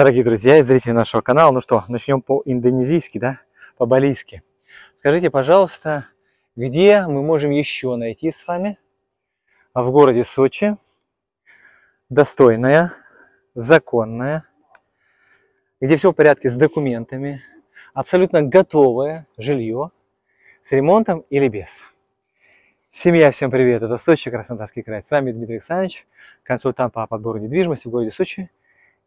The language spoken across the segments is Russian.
Дорогие друзья и зрители нашего канала, ну что, начнем по-индонезийски, да, по-балийски. Скажите, пожалуйста, где мы можем еще найти с вами в городе Сочи достойное, законное, где все в порядке с документами, абсолютно готовое жилье с ремонтом или без. Семья, всем привет, это Сочи, Краснодарский край. С вами Дмитрий Александрович, консультант по подбору недвижимости в городе Сочи.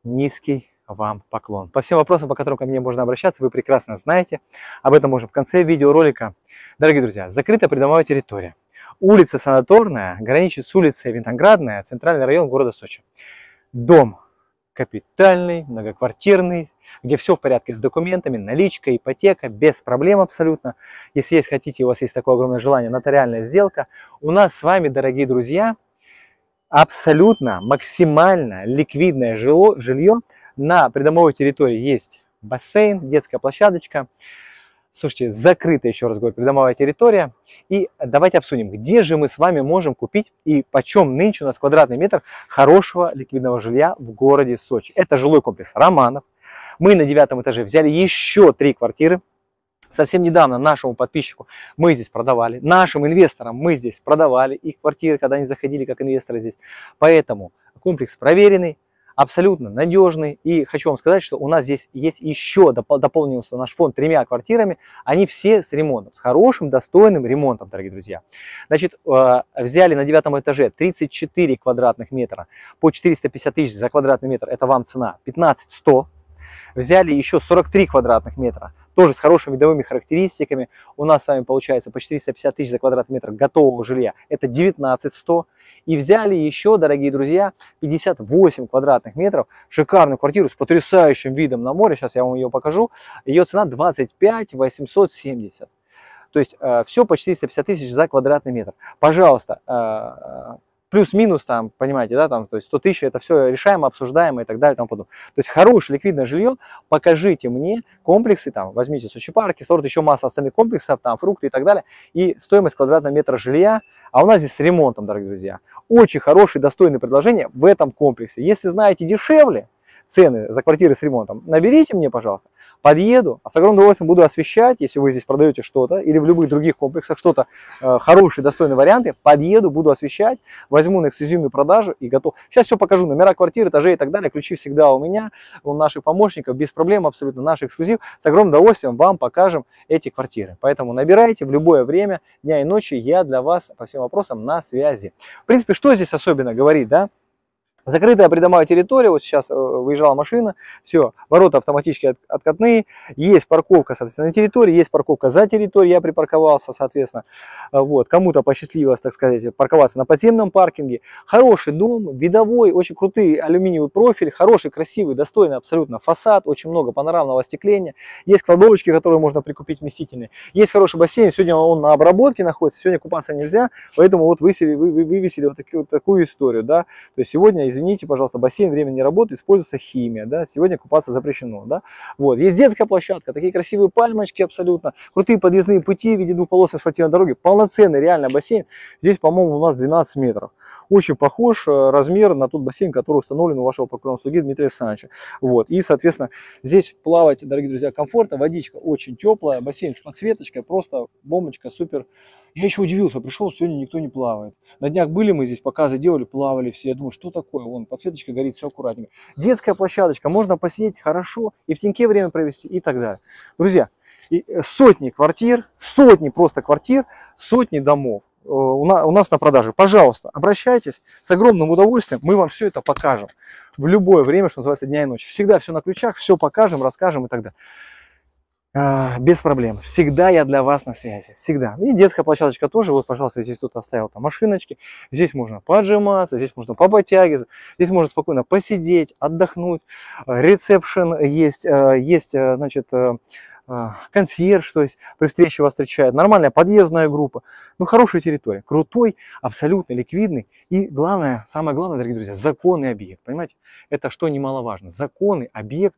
Низкий вам поклон. По всем вопросам, по которым ко мне можно обращаться, вы прекрасно знаете. Об этом можно в конце видеоролика. Дорогие друзья, закрытая придомовая территория. Улица Санаторная граничит с улицей Виноградная, центральный район города Сочи. Дом капитальный, многоквартирный, где все в порядке с документами, наличка, ипотека, без проблем абсолютно. Если есть, хотите, у вас есть такое огромное желание, нотариальная сделка. У нас с вами, дорогие друзья, абсолютно максимально ликвидное жило, жилье на придомовой территории есть бассейн, детская площадочка. Слушайте, закрытая, еще раз говорю, придомовая территория. И давайте обсудим, где же мы с вами можем купить и почем нынче у нас квадратный метр хорошего ликвидного жилья в городе Сочи. Это жилой комплекс Романов. Мы на девятом этаже взяли еще три квартиры. Совсем недавно нашему подписчику мы здесь продавали, нашим инвесторам мы здесь продавали их квартиры, когда они заходили как инвесторы здесь. Поэтому комплекс проверенный, абсолютно надежный. И хочу вам сказать, что у нас здесь есть еще, дополнился наш фонд тремя квартирами. Они все с ремонтом, с хорошим, достойным ремонтом, дорогие друзья. Значит, э, взяли на девятом этаже 34 квадратных метра по 450 тысяч за квадратный метр. Это вам цена 15 100. Взяли еще 43 квадратных метра тоже с хорошими видовыми характеристиками. У нас с вами получается по 450 тысяч за квадратный метр готового жилья. Это 19 100. И взяли еще, дорогие друзья, 58 квадратных метров, шикарную квартиру с потрясающим видом на море. Сейчас я вам ее покажу. Ее цена 25 870. То есть э, все по 450 тысяч за квадратный метр. Пожалуйста, э, плюс-минус там, понимаете, да, там, то есть 100 тысяч, это все решаемо, обсуждаемо и так далее и тому подобное. То есть хорошее ликвидное жилье, покажите мне комплексы, там, возьмите Сочи парки, сорт, еще масса остальных комплексов, там, фрукты и так далее, и стоимость квадратного метра жилья, а у нас здесь с ремонтом, дорогие друзья. Очень хорошие, достойные предложения в этом комплексе. Если знаете дешевле, цены за квартиры с ремонтом, наберите мне, пожалуйста подъеду, а с огромным удовольствием буду освещать, если вы здесь продаете что-то, или в любых других комплексах что-то, э, хорошие, достойные варианты, подъеду, буду освещать, возьму на эксклюзивную продажу и готов. Сейчас все покажу, номера квартир, этажей и так далее, ключи всегда у меня, у наших помощников, без проблем абсолютно, наш эксклюзив, с огромным удовольствием вам покажем эти квартиры. Поэтому набирайте в любое время, дня и ночи, я для вас по всем вопросам на связи. В принципе, что здесь особенно говорить, да? Закрытая придомовая территория, вот сейчас э, выезжала машина, все, ворота автоматически откатные, есть парковка, соответственно, на территории, есть парковка за территорией, я припарковался, соответственно, э, вот, кому-то посчастливилось, так сказать, парковаться на подземном паркинге. Хороший дом, видовой, очень крутый алюминиевый профиль, хороший, красивый, достойный абсолютно фасад, очень много панорамного остекления, есть кладовочки, которые можно прикупить вместительные, есть хороший бассейн, сегодня он на обработке находится, сегодня купаться нельзя, поэтому вот вывесили, вывесили вот такую, вот такую историю, да, то есть сегодня извините, пожалуйста, бассейн, время не работает, используется химия, да, сегодня купаться запрещено, да. Вот, есть детская площадка, такие красивые пальмочки абсолютно, крутые подъездные пути в виде двухполосной асфальтированной дороги, полноценный реально бассейн, здесь, по-моему, у нас 12 метров. Очень похож э, размер на тот бассейн, который установлен у вашего покровного слуги Дмитрия Александровича. Вот, и, соответственно, здесь плавать, дорогие друзья, комфортно, водичка очень теплая, бассейн с подсветочкой, просто бомбочка, супер. Я еще удивился, пришел, сегодня никто не плавает. На днях были мы здесь, показы делали, плавали все. Я думаю, что такое? Вон, подсветочка горит, все аккуратненько. Детская площадочка, можно посидеть хорошо и в теньке время провести и так далее. Друзья, э, сотни квартир, сотни просто квартир, сотни домов э, у нас на продаже. Пожалуйста, обращайтесь, с огромным удовольствием мы вам все это покажем. В любое время, что называется, дня и ночи. Всегда все на ключах, все покажем, расскажем и так далее. А, без проблем. Всегда я для вас на связи. Всегда. И детская площадочка тоже. Вот, пожалуйста, здесь тут оставил там машиночки. Здесь можно поджиматься, здесь можно попотягиваться. Здесь можно спокойно посидеть, отдохнуть. Ресепшн есть, э, есть, э, значит, э, консьерж, то есть при встрече вас встречает. Нормальная подъездная группа. Ну, хорошая территория. Крутой, абсолютно ликвидный. И главное, самое главное, дорогие друзья, законный объект. Понимаете? Это что немаловажно. Законный объект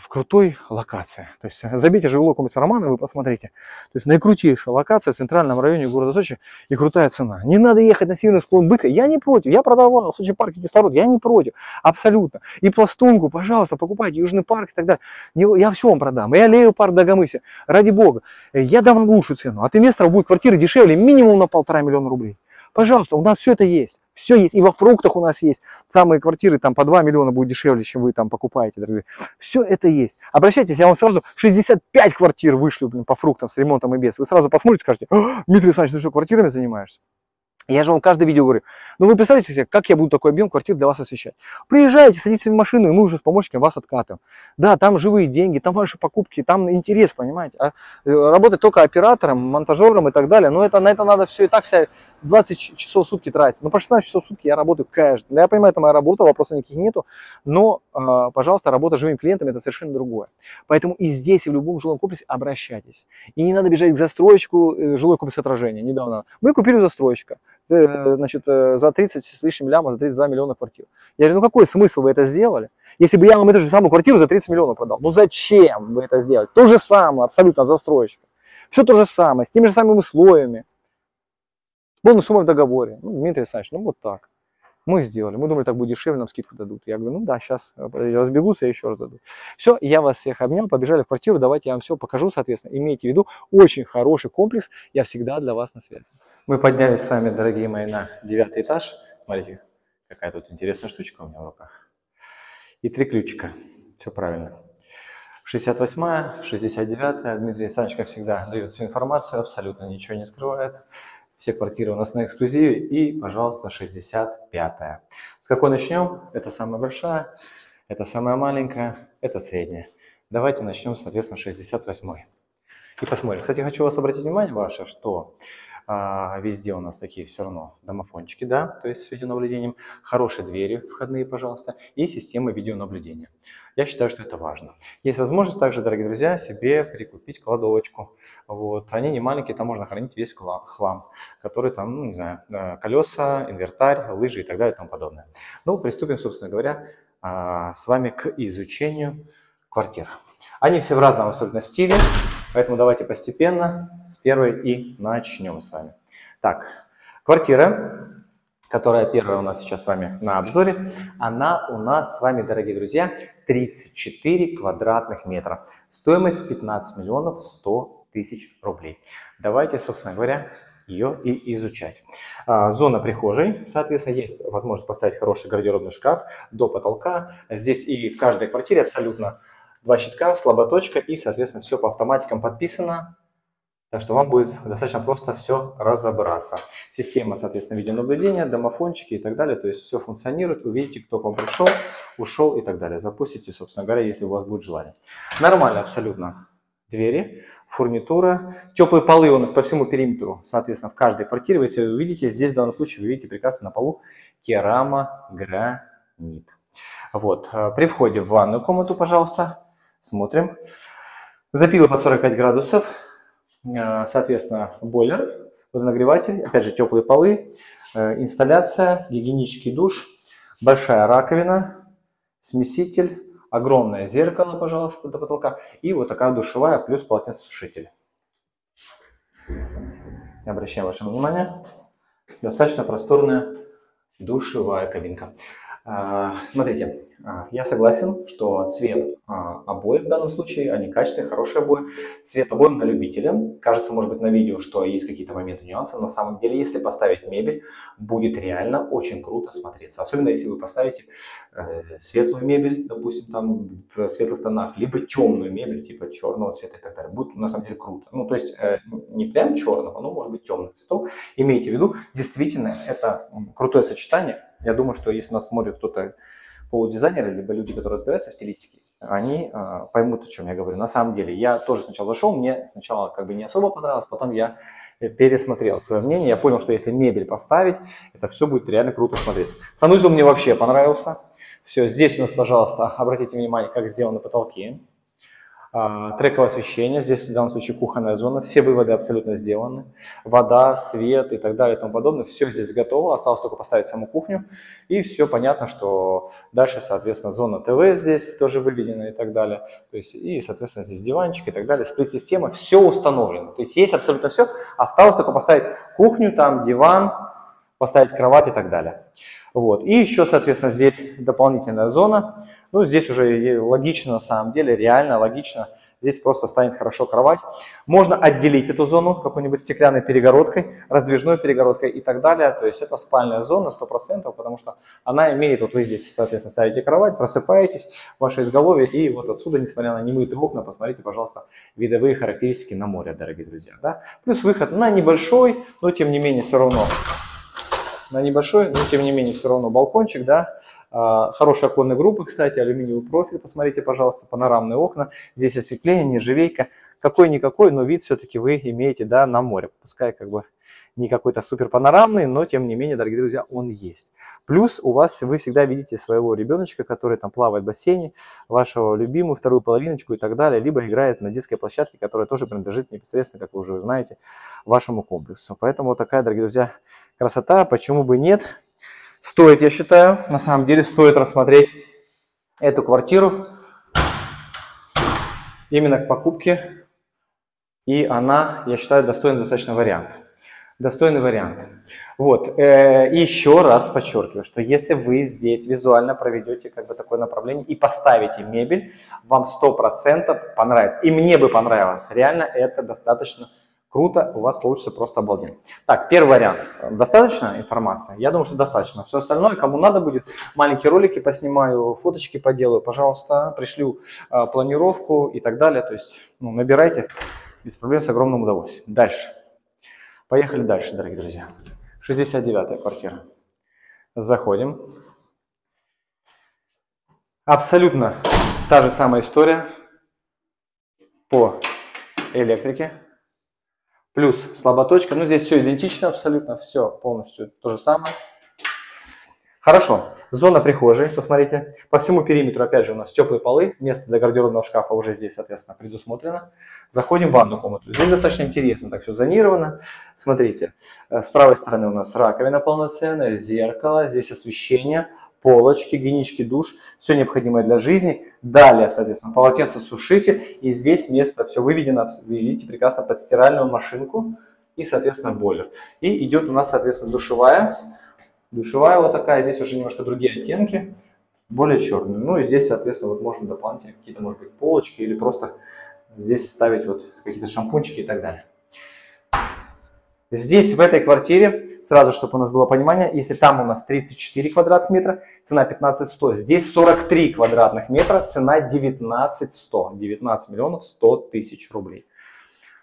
в крутой локации. То есть забейте жилой комплекс Романа, вы посмотрите. То есть наикрутейшая локация в центральном районе города Сочи и крутая цена. Не надо ехать на северный склон Бытка. Я не против. Я продавал Сочи парке кислород. Я не против. Абсолютно. И пластунку, пожалуйста, покупайте Южный парк и так далее. Я все вам продам. И аллею парк Дагомыся. Ради бога. Я дам лучшую цену. От инвесторов будет квартиры дешевле минимум на полтора миллиона рублей. Пожалуйста, у нас все это есть. Все есть. И во фруктах у нас есть. Самые квартиры там по 2 миллиона будет дешевле, чем вы там покупаете. Дорогие. Все это есть. Обращайтесь, я вам сразу 65 квартир вышлю блин, по фруктам с ремонтом и без. Вы сразу посмотрите, скажете, Дмитрий Александрович, ты что, квартирами занимаешься? Я же вам каждое видео говорю. Ну вы представляете себе, как я буду такой объем квартир для вас освещать? Приезжайте, садитесь в машину, и мы уже с помощником вас откатываем. Да, там живые деньги, там ваши покупки, там интерес, понимаете. А э, работать только оператором, монтажером и так далее, но это, на это надо все и так вся 20 часов в сутки тратится. Ну, по 16 часов в сутки я работаю каждый. Я понимаю, это моя работа, вопросов никаких нету, но, э, пожалуйста, работа с живыми клиентами – это совершенно другое. Поэтому и здесь, и в любом жилом комплексе обращайтесь. И не надо бежать к застройщику э, жилой комплекс отражения. Недавно мы купили застройщика, э, значит, э, за 30 с лишним ляма, за 32 миллиона квартир. Я говорю, ну какой смысл вы это сделали? Если бы я вам эту же самую квартиру за 30 миллионов продал, ну зачем вы это сделали? То же самое абсолютно от застройщика. Все то же самое, с теми же самыми условиями. Полную сумму в договоре. Ну, Дмитрий Александрович, ну вот так. Мы сделали. Мы думали, так будет дешевле, нам скидку дадут. Я говорю, ну да, сейчас э, разбегутся и еще раз дадут. Все, я вас всех обнял, побежали в квартиру, давайте я вам все покажу, соответственно. Имейте в виду, очень хороший комплекс, я всегда для вас на связи. Мы поднялись с вами, дорогие мои, на девятый этаж. Смотрите, какая тут интересная штучка у меня в руках. И три ключика. Все правильно. 68-я, 69-я. Дмитрий Александрович, как всегда, дает всю информацию, абсолютно ничего не скрывает. Все квартиры у нас на эксклюзиве. И, пожалуйста, 65-я. С какой начнем? Это самая большая, это самая маленькая, это средняя. Давайте начнем, соответственно, 68-й. И посмотрим. Кстати, хочу вас обратить внимание ваше, что а, везде у нас такие все равно домофончики, да, то есть с видеонаблюдением, хорошие двери входные, пожалуйста, и система видеонаблюдения. Я считаю, что это важно. Есть возможность также, дорогие друзья, себе прикупить кладовочку. Вот. Они не маленькие, там можно хранить весь хлам, который там, ну, не знаю, э, колеса, инвертарь, лыжи и так далее и тому подобное. Ну, приступим, собственно говоря, а, с вами к изучению квартир. Они все в разном абсолютно стиле. Поэтому давайте постепенно с первой и начнем с вами. Так, квартира, которая первая у нас сейчас с вами на обзоре, она у нас с вами, дорогие друзья, 34 квадратных метра. Стоимость 15 миллионов 100 тысяч рублей. Давайте, собственно говоря, ее и изучать. А, зона прихожей, соответственно, есть возможность поставить хороший гардеробный шкаф до потолка. Здесь и в каждой квартире абсолютно два щитка, слаботочка и, соответственно, все по автоматикам подписано. Так что вам будет достаточно просто все разобраться. Система, соответственно, видеонаблюдения, домофончики и так далее. То есть все функционирует. Увидите, кто к вам пришел, ушел и так далее. Запустите, собственно говоря, если у вас будет желание. Нормально абсолютно двери, фурнитура. Теплые полы у нас по всему периметру, соответственно, в каждой квартире. Вы все увидите, здесь в данном случае вы видите прекрасно на полу керамогранит. Вот. При входе в ванную комнату, пожалуйста, Смотрим. Запилы под 45 градусов. Э, соответственно, бойлер, водонагреватель, опять же, теплые полы, э, инсталляция, гигиенический душ, большая раковина, смеситель, огромное зеркало, пожалуйста, до потолка, и вот такая душевая плюс полотенцесушитель. Обращаем ваше внимание, достаточно просторная душевая кабинка. А, смотрите, я согласен, что цвет а, обоев в данном случае, они качественные, хорошие обои. Цвет обоев на любителя. Кажется, может быть, на видео, что есть какие-то моменты, нюансы. На самом деле, если поставить мебель, будет реально очень круто смотреться. Особенно, если вы поставите э, светлую мебель, допустим, там в светлых тонах, либо темную мебель, типа черного цвета и так далее. Будет, на самом деле, круто. Ну, то есть, э, не прям черного, но, может быть, темных цветов. Имейте в виду, действительно, это крутое сочетание. Я думаю, что если нас смотрит кто-то полудизайнеры, либо люди, которые разбираются в стилистике, они э, поймут, о чем я говорю. На самом деле, я тоже сначала зашел, мне сначала как бы не особо понравилось, потом я пересмотрел свое мнение, я понял, что если мебель поставить, это все будет реально круто смотреться. Санузел мне вообще понравился. Все, здесь у нас, пожалуйста, обратите внимание, как сделаны потолки. А, трековое освещение, здесь в данном случае кухонная зона, все выводы абсолютно сделаны, вода, свет и так далее и тому подобное, все здесь готово, осталось только поставить саму кухню, и все понятно, что дальше, соответственно, зона ТВ здесь тоже выведена и так далее, то есть, и, соответственно, здесь диванчик и так далее, сплит-система, все установлено, то есть есть абсолютно все, осталось только поставить кухню, там диван, поставить кровать и так далее. Вот. И еще, соответственно, здесь дополнительная зона. Ну, здесь уже логично, на самом деле, реально логично. Здесь просто станет хорошо кровать. Можно отделить эту зону какой-нибудь стеклянной перегородкой, раздвижной перегородкой и так далее. То есть это спальная зона 100%, потому что она имеет, вот вы здесь, соответственно, ставите кровать, просыпаетесь, ваше изголовье, и вот отсюда, несмотря на немытые окна, посмотрите, пожалуйста, видовые характеристики на море, дорогие друзья. Да? Плюс выход на небольшой, но тем не менее все равно на небольшой, но тем не менее все равно балкончик, да. А, хорошая оконная группа, кстати, алюминиевый профиль, посмотрите, пожалуйста, панорамные окна. Здесь осветление, нержавейка. Какой-никакой, но вид все-таки вы имеете, да, на море. Пускай как бы не какой-то супер панорамный, но тем не менее, дорогие друзья, он есть. Плюс у вас, вы всегда видите своего ребеночка, который там плавает в бассейне, вашего любимую вторую половиночку и так далее, либо играет на детской площадке, которая тоже принадлежит непосредственно, как вы уже знаете, вашему комплексу. Поэтому вот такая, дорогие друзья, красота, почему бы нет. Стоит, я считаю, на самом деле стоит рассмотреть эту квартиру именно к покупке. И она, я считаю, достойный достаточно вариант. Достойный вариант. Вот, э, и еще раз подчеркиваю, что если вы здесь визуально проведете как бы такое направление и поставите мебель, вам 100% понравится. И мне бы понравилось. Реально это достаточно круто, у вас получится просто обалденно. Так, первый вариант. Достаточно информации? Я думаю, что достаточно. Все остальное, кому надо будет, маленькие ролики поснимаю, фоточки поделаю, пожалуйста, пришлю э, планировку и так далее. То есть ну, набирайте без проблем, с огромным удовольствием. Дальше. Поехали дальше, дорогие друзья. 69 квартира. Заходим. Абсолютно та же самая история по электрике. Плюс слаботочка. Ну, здесь все идентично абсолютно, все полностью то же самое. Хорошо. Зона прихожей, посмотрите. По всему периметру, опять же, у нас теплые полы. Место для гардеробного шкафа уже здесь, соответственно, предусмотрено. Заходим в ванную комнату. Здесь достаточно интересно, так все зонировано. Смотрите, э, с правой стороны у нас раковина полноценная, зеркало, здесь освещение, полочки, гигиенический душ, все необходимое для жизни. Далее, соответственно, полотенце сушите, и здесь место все выведено, вы видите прекрасно, под стиральную машинку и, соответственно, бойлер. И идет у нас, соответственно, душевая Душевая вот такая, здесь уже немножко другие оттенки, более черные. Ну и здесь, соответственно, вот можно дополнительно какие-то, может быть, полочки или просто здесь ставить вот какие-то шампунчики и так далее. Здесь, в этой квартире, сразу, чтобы у нас было понимание, если там у нас 34 квадратных метра, цена 15 100. Здесь 43 квадратных метра, цена 19 100. 19 миллионов 100 тысяч рублей.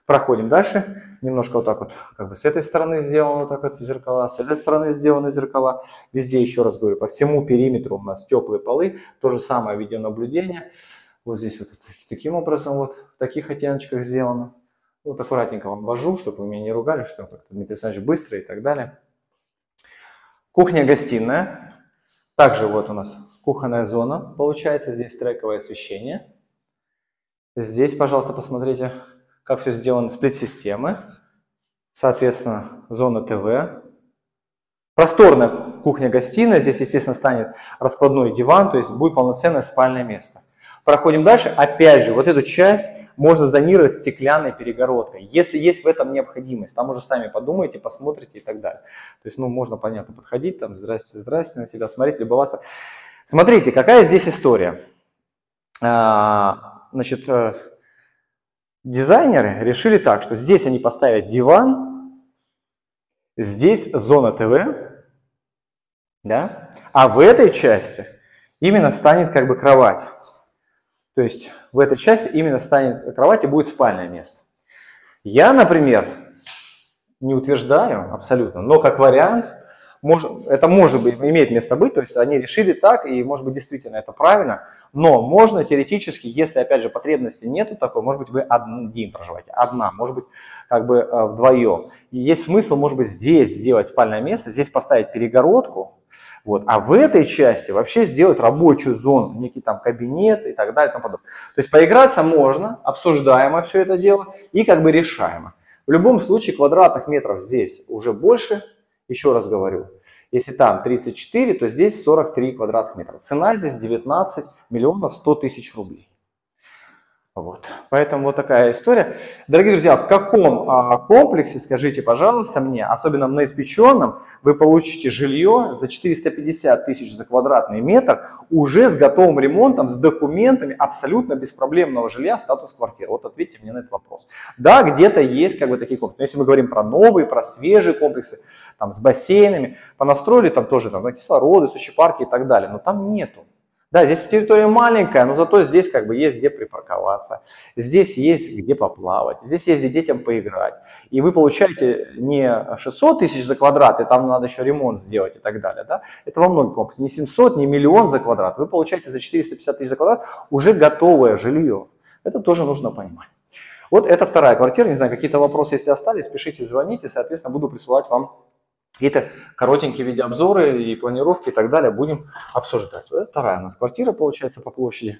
Проходим дальше. Немножко вот так вот, как бы с этой стороны сделаны вот так вот зеркала, с этой стороны сделаны зеркала. Везде, еще раз говорю, по всему периметру у нас теплые полы. То же самое видеонаблюдение. Вот здесь вот таким образом вот в таких оттеночках сделано. Вот аккуратненько вам ввожу, чтобы вы меня не ругали, что как-то Дмитрий Александрович быстро и так далее. Кухня-гостиная. Также вот у нас кухонная зона получается. Здесь трековое освещение. Здесь, пожалуйста, посмотрите, как все сделано, сплит-системы, соответственно, зона ТВ. Просторная кухня-гостиная, здесь, естественно, станет раскладной диван, то есть будет полноценное спальное место. Проходим дальше. Опять же, вот эту часть можно зонировать стеклянной перегородкой, если есть в этом необходимость. Там уже сами подумайте, посмотрите и так далее. То есть, ну, можно, понятно, подходить, там, здрасте, здрасте, на себя смотреть, любоваться. Смотрите, какая здесь история. А, значит, э, Дизайнеры решили так, что здесь они поставят диван, здесь зона ТВ, да, а в этой части именно станет как бы кровать. То есть в этой части именно станет кровать и будет спальное место. Я, например, не утверждаю абсолютно, но как вариант может, это может быть, имеет место быть, то есть они решили так, и может быть действительно это правильно, но можно теоретически, если опять же потребности нету такой, может быть вы один проживаете, одна, может быть как бы э, вдвоем. И есть смысл, может быть, здесь сделать спальное место, здесь поставить перегородку, Вот. А в этой части вообще сделать рабочую зону, некий там кабинет и так далее и тому подобное. То есть поиграться можно, обсуждаемо все это дело и как бы решаемо. В любом случае квадратных метров здесь уже больше, еще раз говорю, если там 34, то здесь 43 квадратных метра. Цена здесь 19 миллионов 100 тысяч рублей. Вот. Поэтому вот такая история. Дорогие друзья, в каком а, комплексе, скажите, пожалуйста, мне, особенно в наиспеченном, вы получите жилье за 450 тысяч за квадратный метр, уже с готовым ремонтом, с документами абсолютно беспроблемного жилья, статус квартиры. Вот ответьте мне на этот вопрос. Да, где-то есть как бы такие комплексы. Но если мы говорим про новые, про свежие комплексы, там с бассейнами, понастроили там тоже там, кислороды, суши парки и так далее, но там нету. Да, здесь территория маленькая, но зато здесь как бы есть где припарковаться, здесь есть где поплавать, здесь есть где детям поиграть. И вы получаете не 600 тысяч за квадрат, и там надо еще ремонт сделать и так далее. Да? Это во многих комплексах. Не 700, не миллион за квадрат. Вы получаете за 450 тысяч за квадрат уже готовое жилье. Это тоже нужно понимать. Вот это вторая квартира. Не знаю, какие-то вопросы, если остались, пишите, звоните. Соответственно, буду присылать вам Какие-то коротенькие видеообзоры и планировки и так далее будем обсуждать. Вот это вторая у нас квартира получается по площади.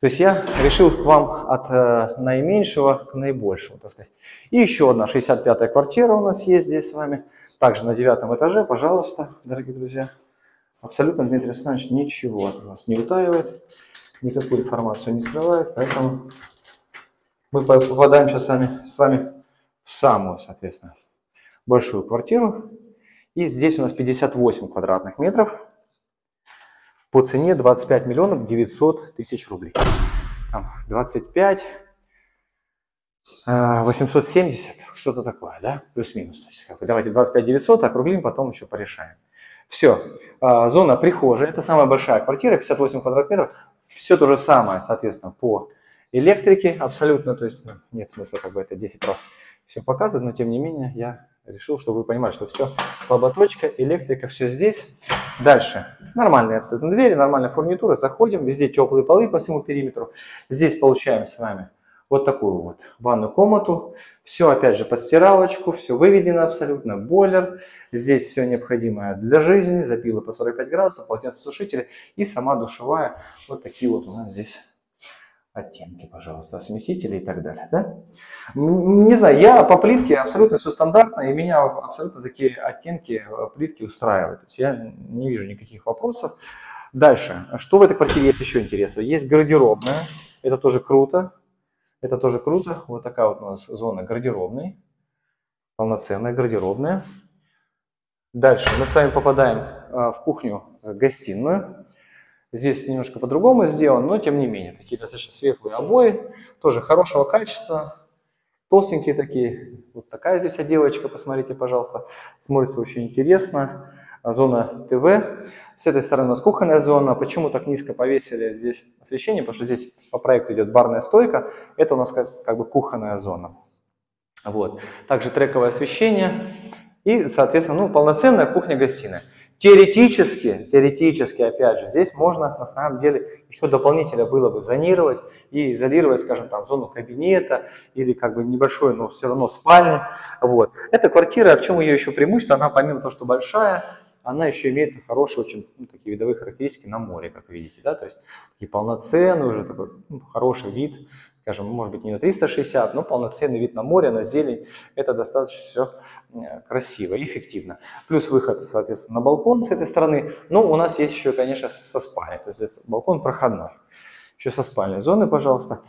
То есть я решил к вам от э, наименьшего к наибольшему, так сказать. И еще одна 65-я квартира у нас есть здесь с вами. Также на девятом этаже, пожалуйста, дорогие друзья. Абсолютно Дмитрий Александрович ничего от вас не утаивает, никакую информацию не скрывает, поэтому мы попадаем сейчас с вами, с вами в самую, соответственно, большую квартиру. И здесь у нас 58 квадратных метров по цене 25 миллионов 900 тысяч рублей. Там 25, 870, э, что-то такое, да, плюс-минус. Давайте 25 900 округлим, потом еще порешаем. Все, э, зона прихожая, это самая большая квартира, 58 квадратных метров. Все то же самое, соответственно, по электрике абсолютно, то есть ну, нет смысла как бы это 10 раз все показывать, но тем не менее я решил, чтобы вы понимали, что все, слаботочка, электрика, все здесь. Дальше. Нормальные абсолютно двери, нормальная фурнитура. Заходим, везде теплые полы по всему периметру. Здесь получаем с вами вот такую вот ванную комнату. Все опять же под стиралочку, все выведено абсолютно, бойлер. Здесь все необходимое для жизни, запилы по 45 градусов, полотенцесушители и сама душевая. Вот такие вот у нас здесь оттенки, пожалуйста, смесители и так далее. Да? Не знаю, я по плитке абсолютно все стандартно, и меня абсолютно такие оттенки э, плитки устраивают. То есть я не вижу никаких вопросов. Дальше, что в этой квартире есть еще интересно? Есть гардеробная, это тоже круто. Это тоже круто. Вот такая вот у нас зона гардеробной. Полноценная гардеробная. Дальше мы с вами попадаем э, в кухню-гостиную. Здесь немножко по-другому сделано, но тем не менее, такие достаточно светлые обои, тоже хорошего качества, толстенькие такие. Вот такая здесь отделочка, посмотрите, пожалуйста, смотрится очень интересно. Зона ТВ. С этой стороны у нас кухонная зона. Почему так низко повесили здесь освещение? Потому что здесь по проекту идет барная стойка. Это у нас как, как бы кухонная зона. Вот. Также трековое освещение. И, соответственно, ну, полноценная кухня-гостиная. Теоретически, теоретически, опять же, здесь можно на самом деле еще дополнительно было бы зонировать и изолировать, скажем, там зону кабинета или как бы небольшой, но все равно спальни. Вот. Эта квартира, в чем ее еще преимущество, она помимо того, что большая, она еще имеет хорошие очень ну, такие видовые характеристики на море, как видите, да, то есть и полноценный уже такой ну, хороший вид скажем, может быть не на 360, но полноценный вид на море, на зелень. Это достаточно все э, красиво и эффективно. Плюс выход, соответственно, на балкон с этой стороны. Но у нас есть еще, конечно, со спальней. То есть здесь балкон проходной. Еще со спальной зоны, пожалуйста.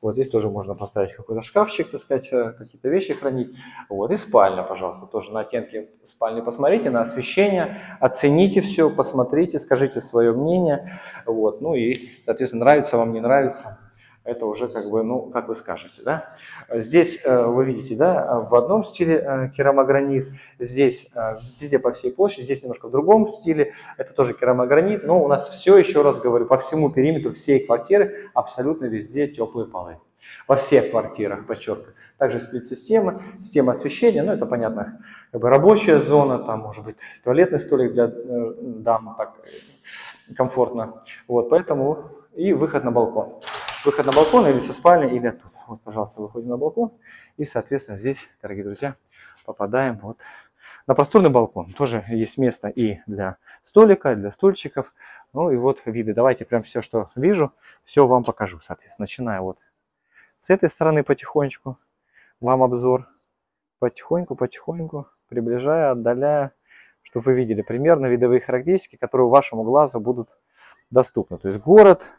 Вот здесь тоже можно поставить какой-то шкафчик, так сказать, э, какие-то вещи хранить. Вот и спальня, пожалуйста, тоже на оттенки спальни посмотрите, на освещение, оцените все, посмотрите, скажите свое мнение. Вот, ну и, соответственно, нравится вам, не нравится это уже как бы, ну, как вы скажете, да. Здесь э, вы видите, да, в одном стиле э, керамогранит, здесь э, везде по всей площади, здесь немножко в другом стиле, это тоже керамогранит, но у нас все, еще раз говорю, по всему периметру всей квартиры абсолютно везде теплые полы. Во всех квартирах, подчеркиваю. Также сплит-система, система освещения, ну это понятно, как бы рабочая зона, там может быть туалетный столик для дам, так комфортно. Вот, поэтому и выход на балкон выход на балкон или со спальни, или оттуда. Вот, пожалуйста, выходим на балкон. И, соответственно, здесь, дорогие друзья, попадаем вот на просторный балкон. Тоже есть место и для столика, и для стульчиков. Ну и вот виды. Давайте прям все, что вижу, все вам покажу, соответственно. Начиная вот с этой стороны потихонечку. Вам обзор. Потихоньку, потихоньку, приближая, отдаляя, чтобы вы видели примерно видовые характеристики, которые вашему глазу будут доступны. То есть город,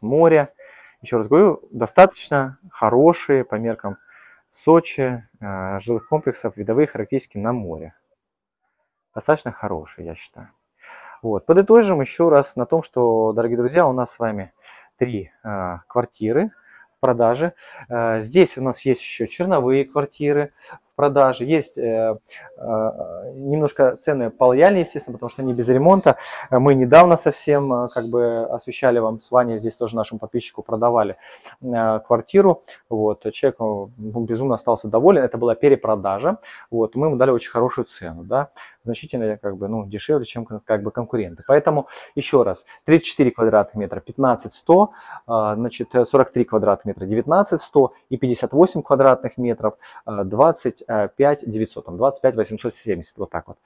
море, еще раз говорю, достаточно хорошие по меркам Сочи, э, жилых комплексов, видовые характеристики на море. Достаточно хорошие, я считаю. Вот. Подытожим еще раз на том, что, дорогие друзья, у нас с вами три э, квартиры в продаже. Э, здесь у нас есть еще черновые квартиры продаже. Есть э, немножко цены полояльнее, естественно, потому что они без ремонта. Мы недавно совсем э, как бы освещали вам с Ваней, здесь тоже нашему подписчику продавали э, квартиру. Вот, человек ну, безумно остался доволен. Это была перепродажа. Вот, мы ему дали очень хорошую цену, да, значительно как бы, ну, дешевле, чем как бы конкуренты. Поэтому еще раз, 34 квадратных метра 15 100, э, значит, 43 квадратных метра 19 100 и 58 квадратных метров 20 25 900, там 25 870, вот так вот.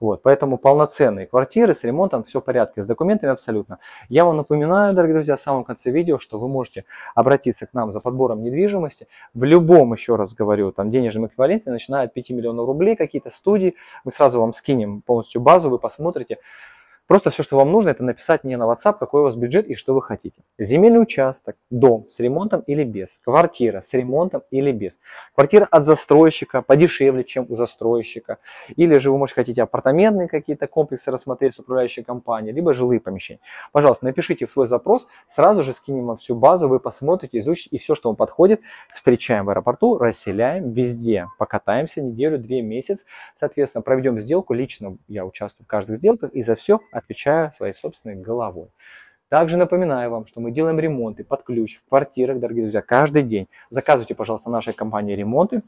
Вот, поэтому полноценные квартиры с ремонтом, все в порядке, с документами абсолютно. Я вам напоминаю, дорогие друзья, в самом конце видео, что вы можете обратиться к нам за подбором недвижимости в любом, еще раз говорю, там денежном эквиваленте, начиная от 5 миллионов рублей, какие-то студии, мы сразу вам скинем полностью базу, вы посмотрите, Просто все, что вам нужно, это написать мне на WhatsApp, какой у вас бюджет и что вы хотите. Земельный участок, дом с ремонтом или без, квартира с ремонтом или без, квартира от застройщика подешевле, чем у застройщика, или же вы, может, хотите апартаментные какие-то комплексы рассмотреть с управляющей компанией, либо жилые помещения. Пожалуйста, напишите в свой запрос, сразу же скинем вам всю базу, вы посмотрите, изучите, и все, что вам подходит, встречаем в аэропорту, расселяем везде, покатаемся неделю, две, месяц, соответственно, проведем сделку, лично я участвую в каждых сделках, и за все отвечаю своей собственной головой. Также напоминаю вам, что мы делаем ремонты под ключ в квартирах, дорогие друзья, каждый день. Заказывайте, пожалуйста, нашей компании ремонты.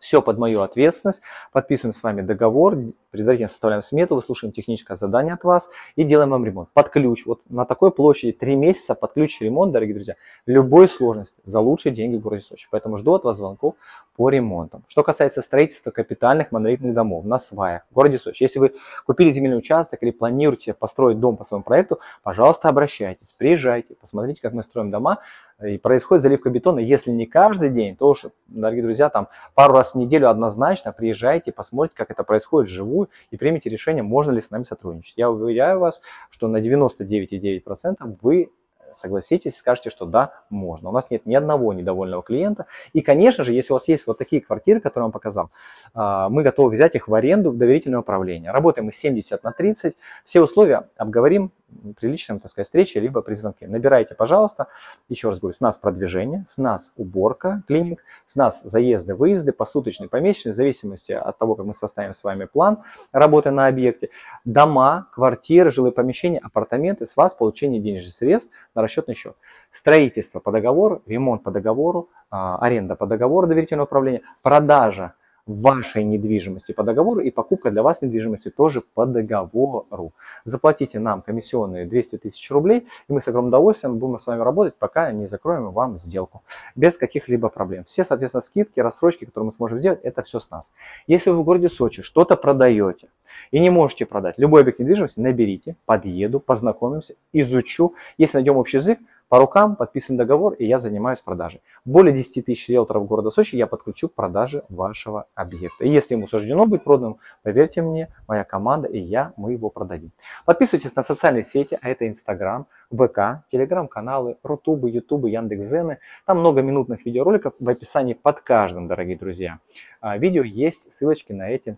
Все под мою ответственность. Подписываем с вами договор, предварительно составляем смету, выслушиваем техническое задание от вас и делаем вам ремонт. Под ключ. Вот на такой площади 3 месяца под ключ ремонт, дорогие друзья, любой сложности за лучшие деньги в городе Сочи. Поэтому жду от вас звонков по ремонтам. Что касается строительства капитальных монолитных домов на сваях в городе Сочи. Если вы купили земельный участок или планируете построить дом по своему проекту, пожалуйста, обращайтесь, приезжайте, посмотрите, как мы строим дома и происходит заливка бетона. Если не каждый день, то уж, дорогие друзья, там пару раз в неделю однозначно приезжайте, посмотрите, как это происходит вживую и примите решение, можно ли с нами сотрудничать. Я уверяю вас, что на 99,9% вы согласитесь, скажете, что да, можно. У нас нет ни одного недовольного клиента. И, конечно же, если у вас есть вот такие квартиры, которые я вам показал, а, мы готовы взять их в аренду в доверительное управление. Работаем мы 70 на 30. Все условия обговорим при личном, так сказать, встрече, либо при звонке. Набирайте, пожалуйста, еще раз говорю, с нас продвижение, с нас уборка, клининг, с нас заезды, выезды, посуточные, помесячные, в зависимости от того, как мы составим с вами план работы на объекте. Дома, квартиры, жилые помещения, апартаменты, с вас получение денежных средств на расчетный счет. Строительство по договору, ремонт по договору, а, аренда по договору доверительного управления, продажа вашей недвижимости по договору и покупка для вас недвижимости тоже по договору. Заплатите нам комиссионные 200 тысяч рублей, и мы с огромным удовольствием будем с вами работать, пока не закроем вам сделку. Без каких-либо проблем. Все, соответственно, скидки, рассрочки, которые мы сможем сделать, это все с нас. Если вы в городе Сочи что-то продаете и не можете продать, любой объект недвижимости наберите, подъеду, познакомимся, изучу. Если найдем общий язык, по рукам, подписан договор, и я занимаюсь продажей. Более 10 тысяч риэлторов города Сочи я подключу к продаже вашего объекта. И если ему суждено быть проданным, поверьте мне, моя команда и я, мы его продадим. Подписывайтесь на социальные сети, а это Инстаграм, ВК, Телеграм-каналы, Рутубы, Ютубы, Яндекс.Зены. Там много минутных видеороликов в описании под каждым, дорогие друзья. А, видео есть, ссылочки на эти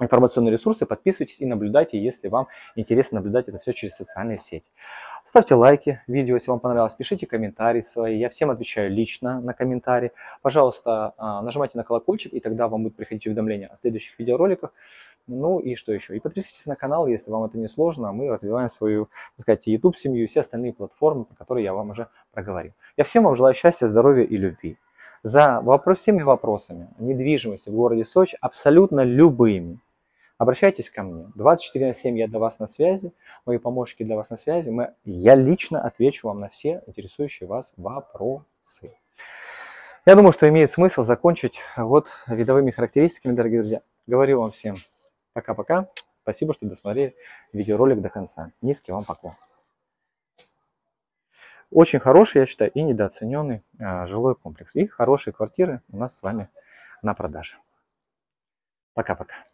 информационные ресурсы. Подписывайтесь и наблюдайте, если вам интересно наблюдать это все через социальные сети. Ставьте лайки видео, если вам понравилось, пишите комментарии свои. Я всем отвечаю лично на комментарии. Пожалуйста, а, нажимайте на колокольчик, и тогда вам будет приходить уведомления о следующих видеороликах. Ну и что еще? И подписывайтесь на канал, если вам это не сложно. Мы развиваем свою, так сказать, YouTube-семью и все остальные платформы, про которые я вам уже проговорил. Я всем вам желаю счастья, здоровья и любви. За вопрос, всеми вопросами недвижимости в городе Сочи, абсолютно любыми, Обращайтесь ко мне. 24 на 7 я для вас на связи, мои помощники для вас на связи. Мы, я лично отвечу вам на все интересующие вас вопросы. Я думаю, что имеет смысл закончить вот видовыми характеристиками, дорогие друзья. Говорю вам всем пока-пока. Спасибо, что досмотрели видеоролик до конца. Низкий вам поклон. Очень хороший, я считаю, и недооцененный а, жилой комплекс. И хорошие квартиры у нас с вами на продаже. Пока-пока.